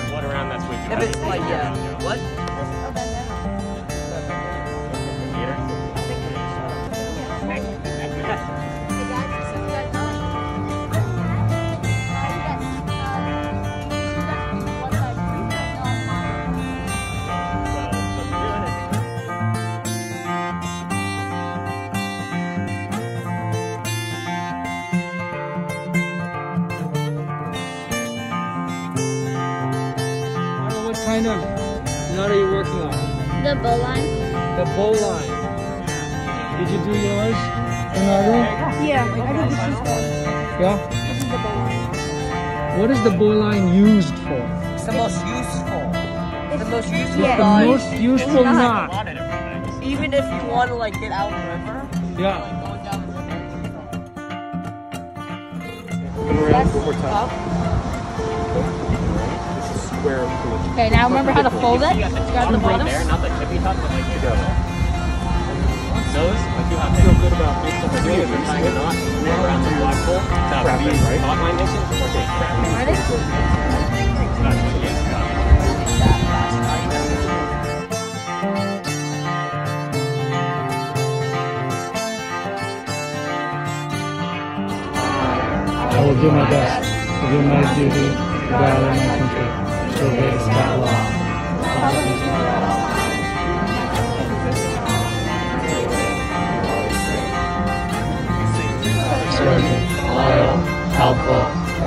that one around, that's way too If it's like, yeah. What? What kind of knot are you working on? The bowline? The bow line. Did you do yours, Leonardo? Yeah, I did the cheese ball. Yeah? This is the bowline. What is the bowline used for? It's the most useful. The most useful Yeah. The most useful not. knot. Even if you want to like get out of the river, Yeah. going down the river. Around one more time. Up. This is square with Okay, now remember how to fold it? You got the Grab the bottom bottom. there, not the tippy top, but like together. Those, like you have to feel good about this. What we're doing is we're tying a knot around the flagpole to Wrap it, be right? knot line nation. Okay, Ready? That's what it is. I will do my best to do my duty, valor my country,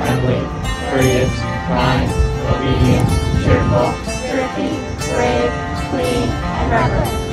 friendly, courteous, kind, obedient, cheerful, Thrifty, brave, clean, and reverent.